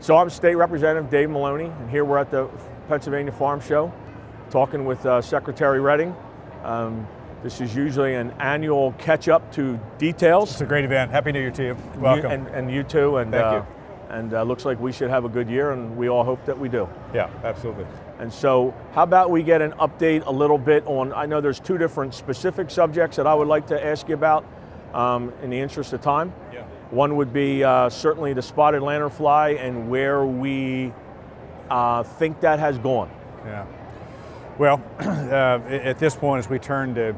So I'm State Representative Dave Maloney, and here we're at the Pennsylvania Farm Show, talking with uh, Secretary Redding. Um, this is usually an annual catch-up to details. It's a great event. Happy New Year to you. Welcome. You, and, and, you too. And, Thank uh, you. And uh, looks like we should have a good year, and we all hope that we do. Yeah, absolutely. And so, how about we get an update a little bit on? I know there's two different specific subjects that I would like to ask you about um, in the interest of time. Yeah. One would be uh, certainly the spotted lanternfly and where we uh, think that has gone. Yeah. Well, uh, at this point, as we turn to,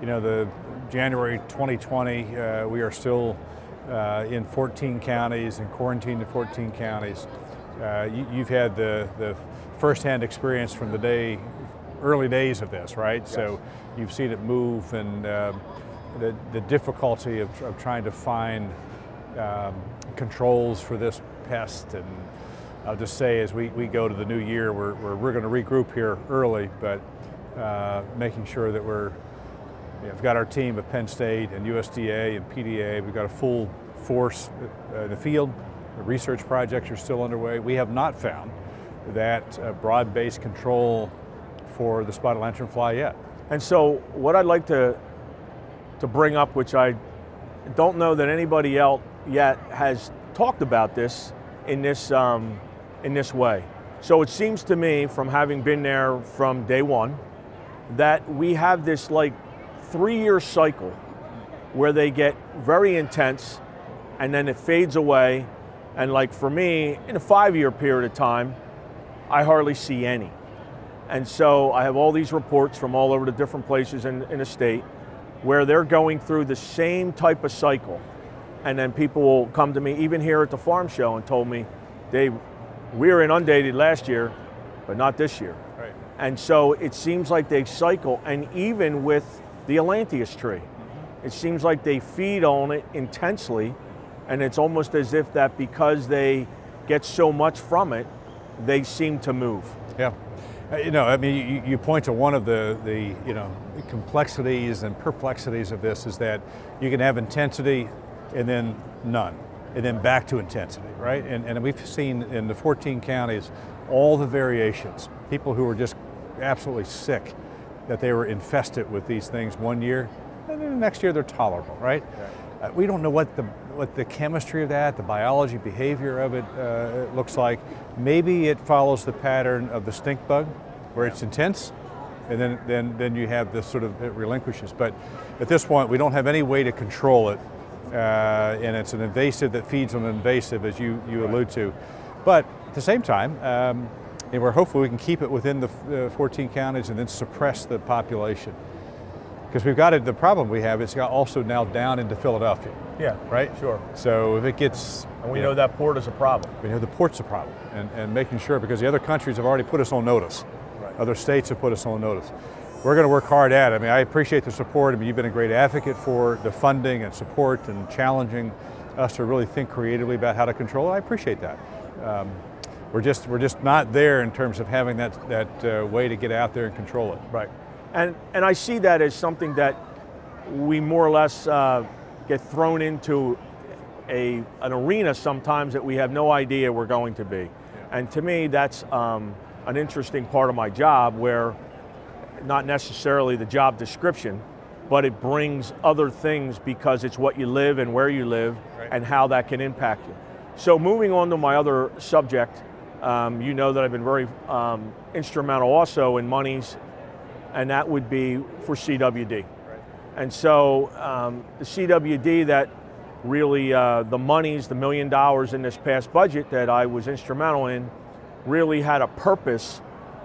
you know, the January 2020, uh, we are still uh, in 14 counties and quarantined in 14 counties. Uh, you, have had the, the firsthand experience from the day, early days of this, right? Yes. So you've seen it move and um, the, the difficulty of, of trying to find um, controls for this pest and I'll just say as we, we go to the new year, we're, we're, we're going to regroup here early, but uh, making sure that we're, you know, we've got our team at Penn State and USDA and PDA, we've got a full force uh, in the field, the research projects are still underway. We have not found that uh, broad-based control for the spotted lanternfly yet. And so what I'd like to, to bring up, which I don't know that anybody else yet has talked about this in this, um, in this way. So it seems to me, from having been there from day one, that we have this like three-year cycle where they get very intense and then it fades away. And like for me, in a five-year period of time, I hardly see any. And so I have all these reports from all over the different places in, in the state where they're going through the same type of cycle. And then people will come to me, even here at the farm show, and told me, Dave, we were inundated last year, but not this year. Right. And so it seems like they cycle, and even with the Ailanthus tree, it seems like they feed on it intensely, and it's almost as if that because they get so much from it, they seem to move. Yeah. Uh, you know, I mean, you, you, point to one of the, the, you know, complexities and perplexities of this is that you can have intensity and then none, and then back to intensity, right? And, and we've seen in the 14 counties all the variations. People who were just absolutely sick that they were infested with these things one year, and then the next year they're tolerable, right? right. Uh, we don't know what the what the chemistry of that, the biology, behavior of it uh, looks like. Maybe it follows the pattern of the stink bug, where it's intense, and then, then, then you have this sort of, it relinquishes. But at this point, we don't have any way to control it, uh, and it's an invasive that feeds on an invasive, as you, you right. allude to. But at the same time, um, and we're hopeful we can keep it within the uh, 14 counties and then suppress the population. Because we've got it, the problem we have, it's got also now down into Philadelphia. Yeah, right? Sure. So if it gets. And we know, know, that port is a problem. We know the port's a problem. And, and making sure, because the other countries have already put us on notice. Right. Other states have put us on notice. We're going to work hard at it. I mean, I appreciate the support. I mean, you've been a great advocate for the funding and support and challenging us to really think creatively about how to control it. I appreciate that. Um, we're just, we're just not there in terms of having that, that uh, way to get out there and control it. Right. And, and I see that as something that we more or less uh, get thrown into a, an arena sometimes that we have no idea we're going to be. Yeah. And to me, that's um, an interesting part of my job where not necessarily the job description, but it brings other things because it's what you live and where you live right. and how that can impact you. So moving on to my other subject, um, you know that I've been very um, instrumental also in monies and that would be for CWD. Right. And so um, the CWD that really, uh, the monies, the million dollars in this past budget that I was instrumental in, really had a purpose,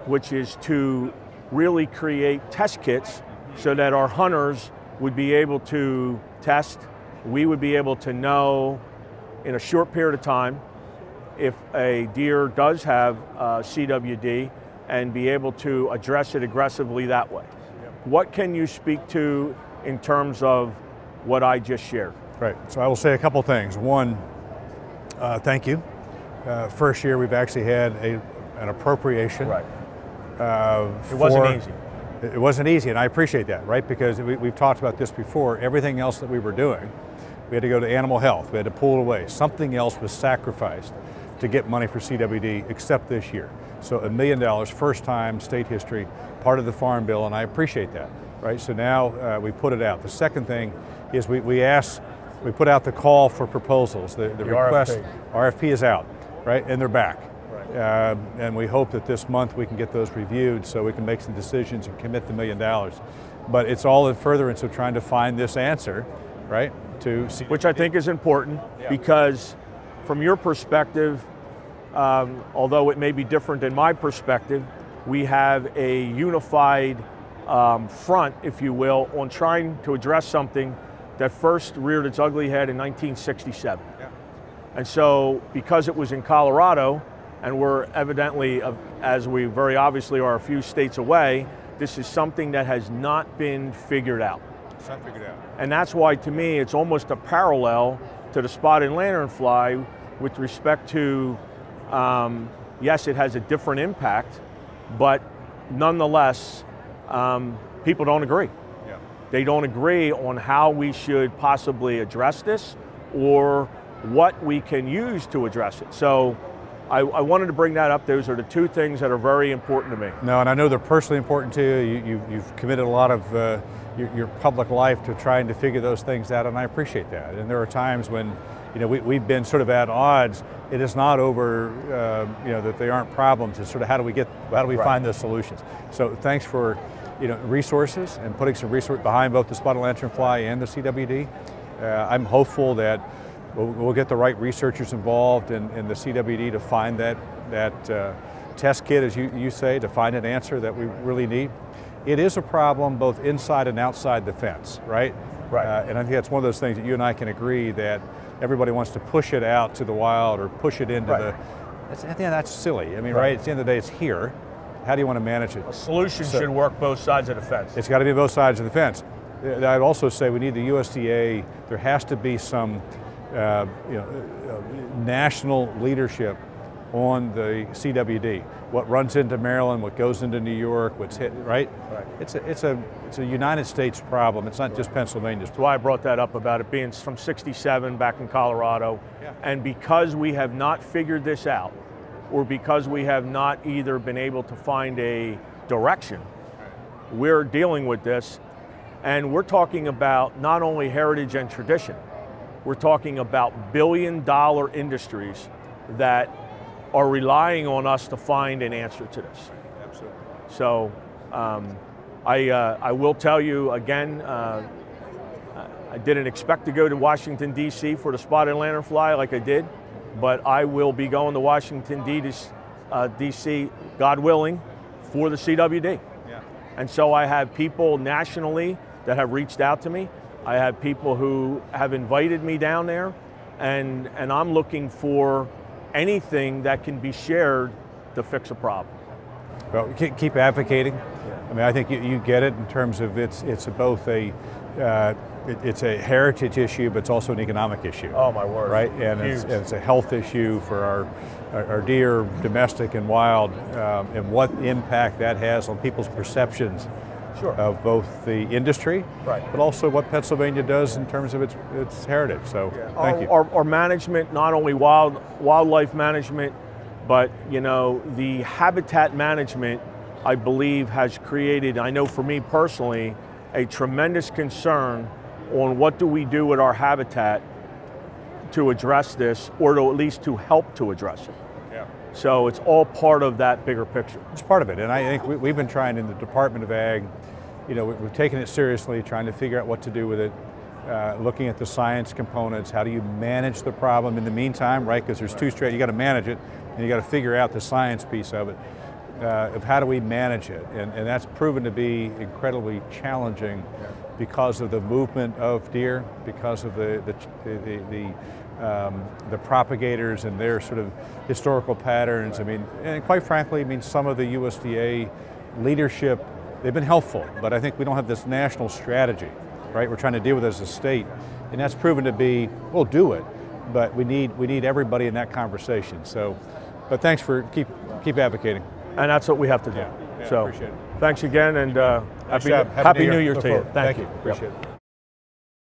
which is to really create test kits so that our hunters would be able to test, we would be able to know in a short period of time if a deer does have uh, CWD and be able to address it aggressively that way. Yep. What can you speak to in terms of what I just shared? Right, so I will say a couple things. One, uh, thank you. Uh, first year we've actually had a, an appropriation. Right. Uh, it wasn't easy. It wasn't easy, and I appreciate that, right? Because we, we've talked about this before. Everything else that we were doing, we had to go to animal health. We had to pull it away. Something else was sacrificed to get money for CWD except this year. So a million dollars, first time, state history, part of the farm bill, and I appreciate that, right? So now uh, we put it out. The second thing is we, we ask, we put out the call for proposals, the, the, The request, RFP. RFP is out, right? And they're back. Uh, and we hope that this month we can get those reviewed so we can make some decisions and commit the million dollars. But it's all in furtherance of trying to find this answer, right? To see which I think is important because, from your perspective, um, although it may be different than my perspective, we have a unified um, front, if you will, on trying to address something that first reared its ugly head in 1967. And so, because it was in Colorado, and we're evidently, as we very obviously are a few states away, this is something that has not been figured out. It's not figured out. And that's why, to me, it's almost a parallel to the spotted lanternfly with respect to, um, yes, it has a different impact, but nonetheless, um, people don't agree. Yeah. They don't agree on how we should possibly address this or what we can use to address it. So I, I wanted to bring that up. Those are the two things that are very important to me. No, and I know they're personally important to you. you, you you've committed a lot of uh, your, your public life to trying to figure those things out, and I appreciate that. And there are times when, you know, we, we've been sort of at odds. It is not over, uh, you know, that they aren't problems. It's sort of how do we get, how do we Right. find those solutions? So thanks for, you know, resources and putting some resource behind both the spotted lanternfly and the CWD. Uh, I'm hopeful that we'll, we'll get the right researchers involved in, in the CWD to find that, that uh, test kit, as you, you say, to find an answer that we really need. It is a problem both inside and outside the fence, right? Right. Uh, and I think that's one of those things that you and I can agree that everybody wants to push it out to the wild or push it into Right. the. That's, I think that's silly. I mean, Right. right. At the end of the day, it's here. How do you want to manage it? Solution So- should work both sides of the fence. It's got to be both sides of the fence. Uh, I'd also say we need the USDA. There has to be some, uh, you know, uh, national leadership on the CWD. What runs into Maryland, what goes into New York, what's hit, right? Right. It's a, it's a, it's a United States problem. It's not just Pennsylvania's. That's why I brought that up about it being from 67 back in Colorado. Yeah. And because we have not figured this out, or because we have not either been able to find a direction, we're dealing with this. And we're talking about not only heritage and tradition, we're talking about billion dollar industries that are relying on us to find an answer to this. Absolutely. So um, I, uh, I will tell you again, uh, I didn't expect to go to Washington, D.C. for the spotted lanternfly like I did, but I will be going to Washington, D.C., uh, DC, God willing, for the CWD. Yeah. And so I have people nationally that have reached out to me. I have people who have invited me down there, and, and I'm looking for anything that can be shared to fix a problem. Well, keep advocating. I mean, I think you, you get it in terms of it's it's a both a uh, it, it's a heritage issue, but it's also an economic issue. Oh, my word. Right, and it's, it's a health issue for our our, our deer, domestic and wild, um, and what impact that has on people's perceptions Sure. of both the industry, Right. but also what Pennsylvania does in terms of its its heritage. So, thank our, you. Our, our management, not only wild wildlife management, but you know the habitat management, I believe has created. I know for me personally, a tremendous concern on what do we do with our habitat to address this, or to at least to help to address it. Yeah. So it's all part of that bigger picture. It's part of it, and I think we, we've been trying in the Department of Ag, you know, we- we've taken it seriously, trying to figure out what to do with it, uh, looking at the science components, how do you manage the problem in the meantime, right? Because there's two straight, you got to manage it, and you got to figure out the science piece of it, uh, of how do we manage it, and, and that's proven to be incredibly challenging because of the movement of deer, because of the the the, the um, the propagators and their sort of historical patterns. I mean, and quite frankly, I mean, some of the USDA leadership, they've been helpful, but I think we don't have this national strategy, right? We're trying to deal with it as a state, and that's proven to be, we'll do it, but we need we need everybody in that conversation. So, but thanks for keep keep advocating. And that's what we have to do. Yeah, yeah, so appreciate it. thanks again, and uh, happy, happy, New Year, Look to you. Thank, Thank you. Yep. Appreciate it.